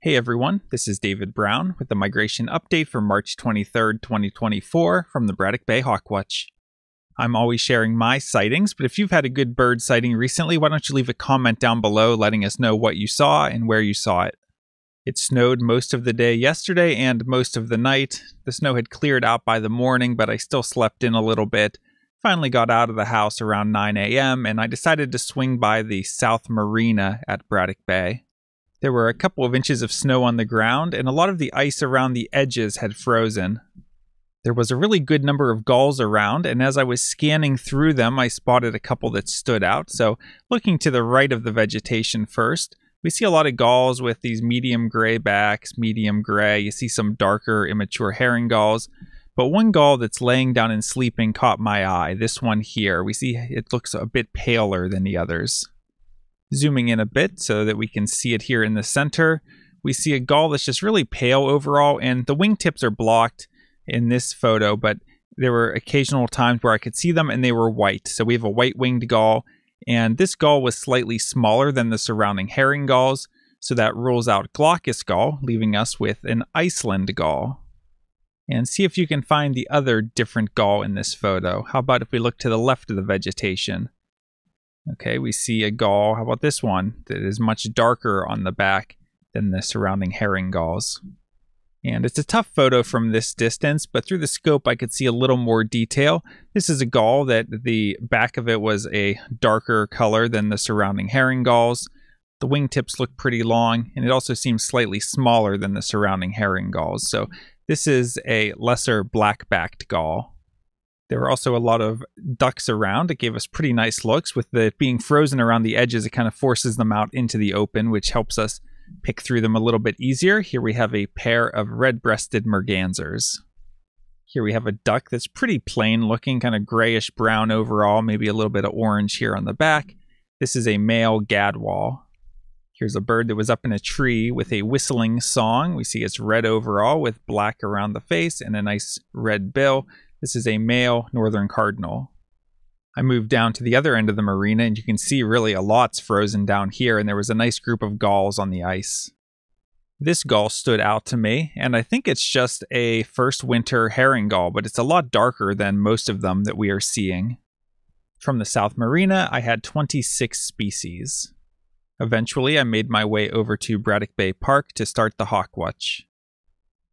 Hey everyone, this is David Brown with the migration update for March 23rd, 2024 from the Braddock Bay Hawkwatch. I'm always sharing my sightings, but if you've had a good bird sighting recently, why don't you leave a comment down below letting us know what you saw and where you saw it. It snowed most of the day yesterday and most of the night. The snow had cleared out by the morning, but I still slept in a little bit. Finally got out of the house around 9 a.m., and I decided to swing by the South Marina at Braddock Bay. There were a couple of inches of snow on the ground, and a lot of the ice around the edges had frozen. There was a really good number of gulls around, and as I was scanning through them, I spotted a couple that stood out. So, looking to the right of the vegetation first, we see a lot of gulls with these medium gray backs, medium gray. You see some darker, immature herring gulls. But one gull that's laying down and sleeping caught my eye. This one here. We see it looks a bit paler than the others. Zooming in a bit so that we can see it here in the center, we see a gull that's just really pale overall, and the wingtips are blocked in this photo, but there were occasional times where I could see them and they were white. So we have a white winged gull, and this gull was slightly smaller than the surrounding herring gulls, so that rules out glaucous gull, leaving us with an Iceland gull. And see if you can find the other different gull in this photo. How about if we look to the left of the vegetation? Okay, we see a gull. How about this one that is much darker on the back than the surrounding herring gulls? And it's a tough photo from this distance, but through the scope I could see a little more detail. This is a gull that the back of it was a darker color than the surrounding herring gulls. The wingtips look pretty long, and it also seems slightly smaller than the surrounding herring gulls. So this is a lesser black-backed gull. There were also a lot of ducks around. It gave us pretty nice looks. With it being frozen around the edges, it kind of forces them out into the open, which helps us pick through them a little bit easier. Here we have a pair of red-breasted mergansers. Here we have a duck that's pretty plain looking, kind of grayish brown overall, maybe a little bit of orange here on the back. This is a male gadwall. Here's a bird that was up in a tree with a whistling song. We see it's red overall with black around the face and a nice red bill. This is a male northern cardinal. I moved down to the other end of the marina, and you can see really a lot's frozen down here, and there was a nice group of gulls on the ice. This gull stood out to me, and I think it's just a first winter herring gull, but it's a lot darker than most of them that we are seeing. From the South Marina, I had 26 species. Eventually, I made my way over to Braddock Bay Park to start the hawk watch.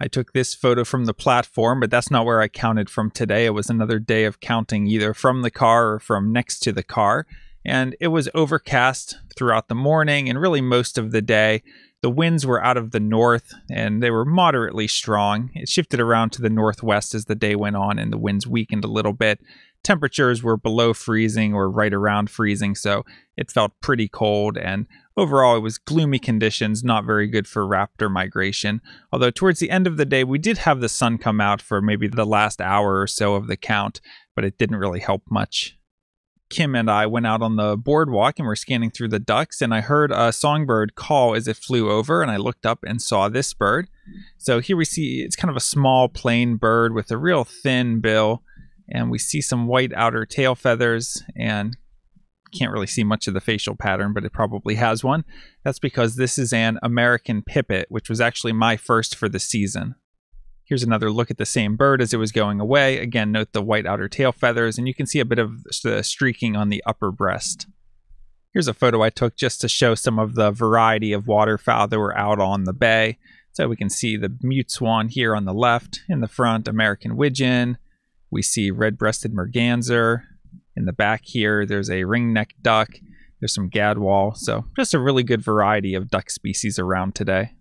I took this photo from the platform, but that's not where I counted from today. It was another day of counting either from the car or from next to the car. And it was overcast throughout the morning and really most of the day. The winds were out of the north and they were moderately strong. It shifted around to the northwest as the day went on and the winds weakened a little bit. Temperatures were below freezing or right around freezing, so it felt pretty cold. And Overall, it was gloomy conditions, not very good for raptor migration. Although, towards the end of the day, we did have the sun come out for maybe the last hour or so of the count, but it didn't really help much. Kim and I went out on the boardwalk and were scanning through the ducks, and I heard a songbird call as it flew over, and I looked up and saw this bird. So here we see it's kind of a small plain bird with a real thin bill, and we see some white outer tail feathers and can't really see much of the facial pattern, but it probably has one. That's because this is an American pipit, which was actually my first for the season. Here's another look at the same bird as it was going away. Again, note the white outer tail feathers, and you can see a bit of the streaking on the upper breast. Here's a photo I took just to show some of the variety of waterfowl that were out on the bay. So we can see the mute swan here on the left, in the front, American widgeon. We see red-breasted merganser, in the back here, there's a ringneck duck. There's some gadwall. So just a really good variety of duck species around today.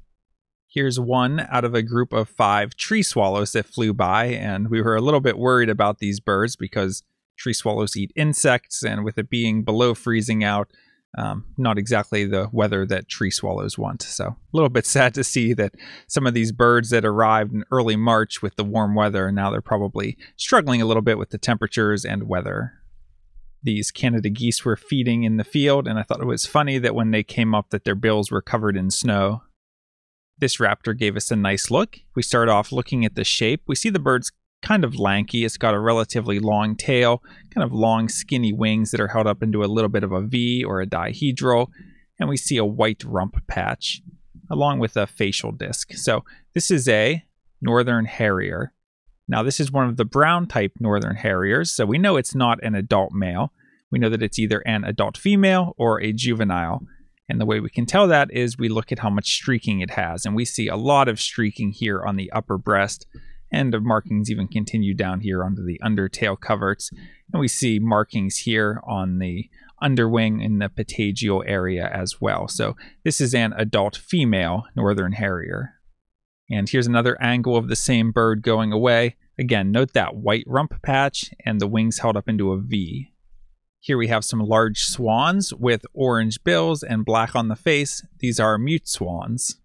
Here's one out of a group of five tree swallows that flew by, and we were a little bit worried about these birds because tree swallows eat insects, and with it being below freezing out, um, not exactly the weather that tree swallows want. So a little bit sad to see that some of these birds that arrived in early March with the warm weather, now they're probably struggling a little bit with the temperatures and weather these Canada geese were feeding in the field, and I thought it was funny that when they came up that their bills were covered in snow. This raptor gave us a nice look. We start off looking at the shape. We see the bird's kind of lanky. It's got a relatively long tail, kind of long skinny wings that are held up into a little bit of a V or a dihedral, and we see a white rump patch. along with a facial disc. So this is a northern harrier. Now, this is one of the brown type northern harriers, so we know it's not an adult male. We know that it's either an adult female or a juvenile. And the way we can tell that is we look at how much streaking it has. And we see a lot of streaking here on the upper breast, and the markings even continue down here under the undertail coverts. And we see markings here on the underwing in the patagial area as well. So this is an adult female northern harrier. And here's another angle of the same bird going away. Again, note that white rump patch and the wings held up into a V. Here we have some large swans with orange bills and black on the face. These are mute swans.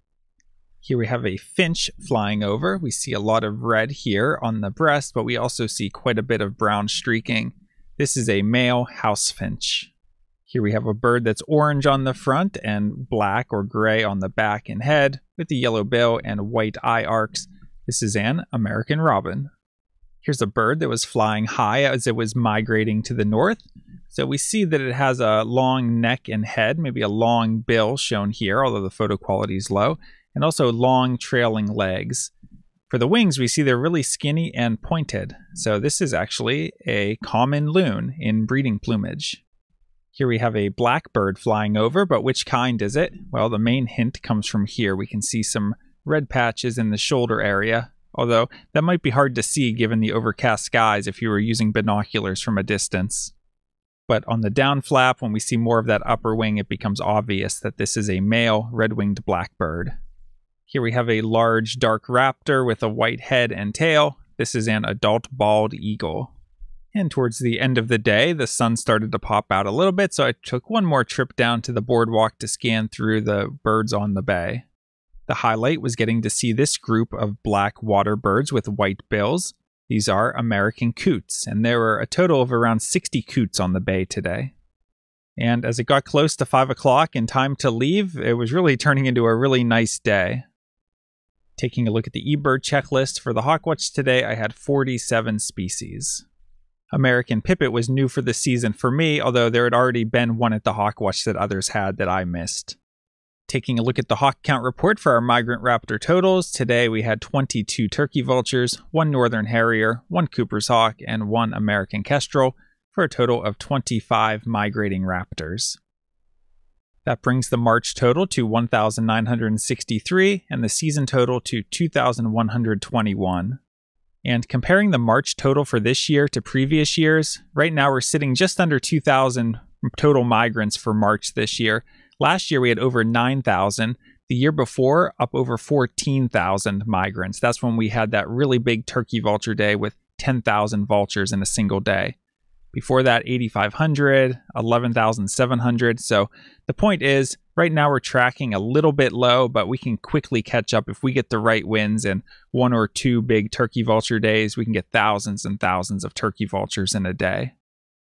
Here we have a finch flying over. We see a lot of red here on the breast, but we also see quite a bit of brown streaking. This is a male house finch. Here we have a bird that's orange on the front and black or gray on the back and head with the yellow bill and white eye arcs. This is an American robin. Here's a bird that was flying high as it was migrating to the north. So we see that it has a long neck and head, maybe a long bill shown here, although the photo quality is low, and also long trailing legs. For the wings, we see they're really skinny and pointed. So this is actually a common loon in breeding plumage. Here we have a blackbird flying over, but which kind is it? Well, the main hint comes from here. We can see some red patches in the shoulder area, although that might be hard to see given the overcast skies if you were using binoculars from a distance. But on the down flap, when we see more of that upper wing, it becomes obvious that this is a male red-winged blackbird. Here we have a large dark raptor with a white head and tail. This is an adult bald eagle. And towards the end of the day, the sun started to pop out a little bit, so I took one more trip down to the boardwalk to scan through the birds on the bay. The highlight was getting to see this group of black water birds with white bills. These are American coots, and there were a total of around 60 coots on the bay today. And as it got close to 5 o'clock and time to leave, it was really turning into a really nice day. Taking a look at the eBird checklist for the Hawkwatch today, I had 47 species. American Pipit was new for the season for me, although there had already been one at the Hawkwatch that others had that I missed. Taking a look at the hawk count report for our migrant raptor totals, today we had 22 turkey vultures, one northern harrier, one Cooper's hawk, and one American kestrel, for a total of 25 migrating raptors. That brings the March total to 1,963 and the season total to 2,121. And comparing the March total for this year to previous years, right now we're sitting just under 2,000 total migrants for March this year. Last year we had over 9,000. The year before, up over 14,000 migrants. That's when we had that really big turkey vulture day with 10,000 vultures in a single day. Before that, 8,500, 11,700. So the point is, right now we're tracking a little bit low, but we can quickly catch up if we get the right winds and one or two big turkey vulture days. We can get thousands and thousands of turkey vultures in a day.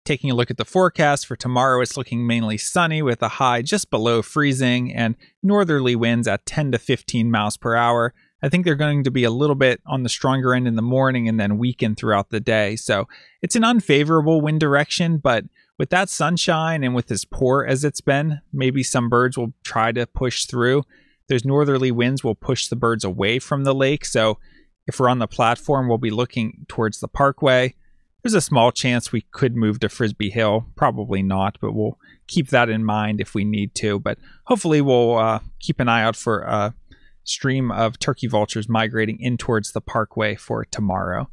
Taking a look at the forecast for tomorrow, it's looking mainly sunny with a high just below freezing and northerly winds at 10 to 15 miles per hour. I think they're going to be a little bit on the stronger end in the morning and then weaken throughout the day. So it's an unfavorable wind direction, but with that sunshine and with as poor as it's been, maybe some birds will try to push through. There's northerly winds will push the birds away from the lake. So if we're on the platform, we'll be looking towards the parkway. There's a small chance we could move to Frisbee Hill. Probably not, but we'll keep that in mind if we need to. But hopefully, we'll uh, keep an eye out for a stream of turkey vultures migrating in towards the parkway for tomorrow.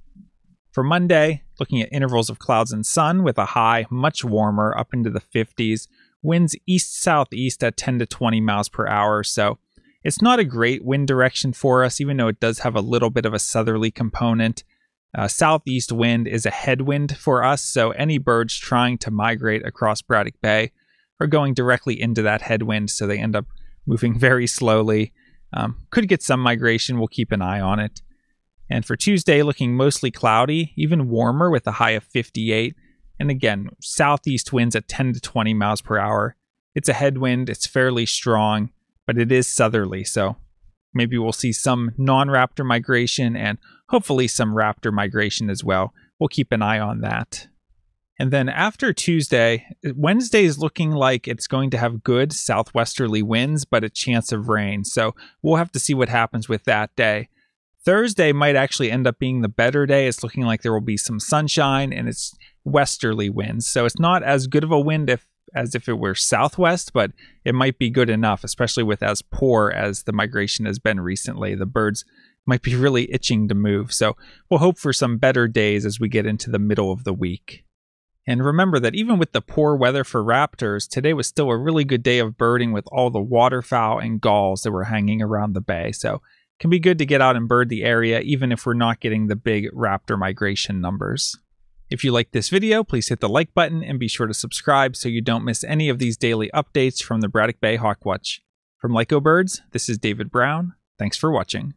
For Monday, looking at intervals of clouds and sun with a high much warmer up into the 50s, winds east southeast at 10 to 20 miles per hour. So it's not a great wind direction for us, even though it does have a little bit of a southerly component. Uh, southeast wind is a headwind for us, so any birds trying to migrate across Braddock Bay are going directly into that headwind, so they end up moving very slowly um, could get some migration. We'll keep an eye on it. And for Tuesday, looking mostly cloudy, even warmer with a high of 58. And again, southeast winds at 10 to 20 miles per hour. It's a headwind, it's fairly strong, but it is southerly. So maybe we'll see some non raptor migration and hopefully some raptor migration as well. We'll keep an eye on that. And then after Tuesday, Wednesday is looking like it's going to have good southwesterly winds, but a chance of rain. So we'll have to see what happens with that day. Thursday might actually end up being the better day. It's looking like there will be some sunshine and it's westerly winds. So it's not as good of a wind if as if it were southwest, but it might be good enough, especially with as poor as the migration has been recently. The birds might be really itching to move. So we'll hope for some better days as we get into the middle of the week. And remember that even with the poor weather for raptors, today was still a really good day of birding with all the waterfowl and gulls that were hanging around the bay. So it can be good to get out and bird the area, even if we're not getting the big raptor migration numbers. If you like this video, please hit the like button and be sure to subscribe so you don't miss any of these daily updates from the Braddock Bay Hawkwatch. From LycoBirds, this is David Brown. Thanks for watching.